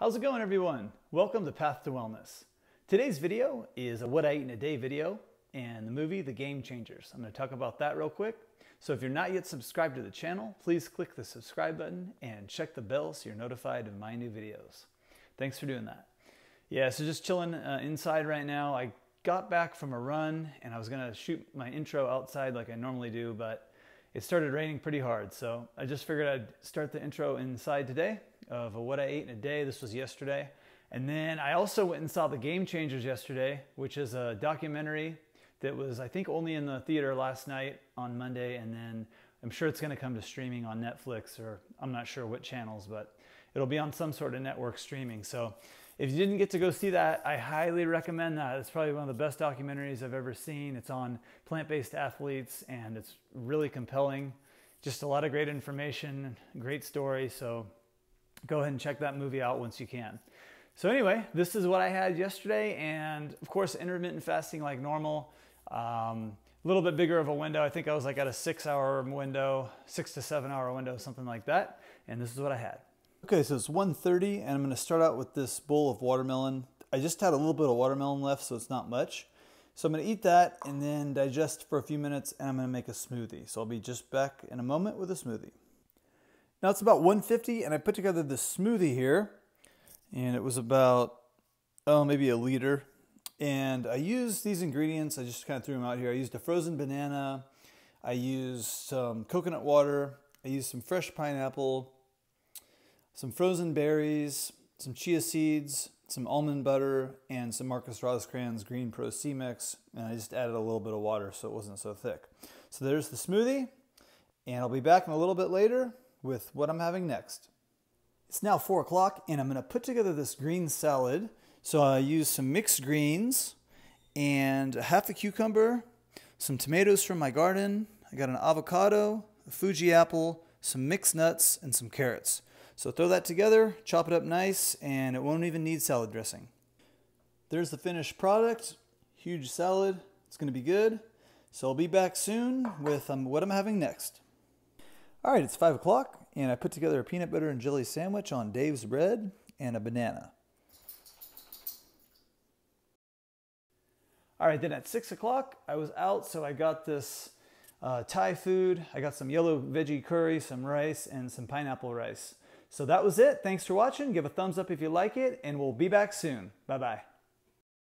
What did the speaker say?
How's it going everyone? Welcome to Path to Wellness. Today's video is a what I eat in a day video and the movie The Game Changers. I'm going to talk about that real quick. So if you're not yet subscribed to the channel, please click the subscribe button and check the bell so you're notified of my new videos. Thanks for doing that. Yeah, so just chilling uh, inside right now. I got back from a run and I was going to shoot my intro outside like I normally do, but it started raining pretty hard. So I just figured I'd start the intro inside today of what I ate in a day. This was yesterday. And then I also went and saw The Game Changers yesterday, which is a documentary that was, I think, only in the theater last night on Monday. And then I'm sure it's going to come to streaming on Netflix or I'm not sure what channels, but it'll be on some sort of network streaming. So if you didn't get to go see that, I highly recommend that. It's probably one of the best documentaries I've ever seen. It's on plant based athletes and it's really compelling. Just a lot of great information, great story. So go ahead and check that movie out once you can. So anyway, this is what I had yesterday, and of course, intermittent fasting like normal. Um, a little bit bigger of a window. I think I was like at a six-hour window, six to seven-hour window, something like that. And this is what I had. Okay, so it's 1.30, and I'm going to start out with this bowl of watermelon. I just had a little bit of watermelon left, so it's not much. So I'm going to eat that and then digest for a few minutes, and I'm going to make a smoothie. So I'll be just back in a moment with a smoothie. Now it's about 150 and I put together this smoothie here and it was about, oh, maybe a liter. And I used these ingredients, I just kind of threw them out here. I used a frozen banana, I used some coconut water, I used some fresh pineapple, some frozen berries, some chia seeds, some almond butter, and some Markus Rothkranz Green Pro C Mix. And I just added a little bit of water so it wasn't so thick. So there's the smoothie, and I'll be back in a little bit later with what I'm having next. It's now four o'clock and I'm gonna put together this green salad. So I use some mixed greens and a half a cucumber, some tomatoes from my garden. I got an avocado, a Fuji apple, some mixed nuts, and some carrots. So throw that together, chop it up nice, and it won't even need salad dressing. There's the finished product. Huge salad. It's gonna be good. So I'll be back soon with um, what I'm having next. All right, it's five o'clock, and I put together a peanut butter and jelly sandwich on Dave's bread and a banana. All right, then at six o'clock, I was out, so I got this uh, Thai food. I got some yellow veggie curry, some rice, and some pineapple rice. So that was it. Thanks for watching. Give a thumbs up if you like it, and we'll be back soon. Bye bye.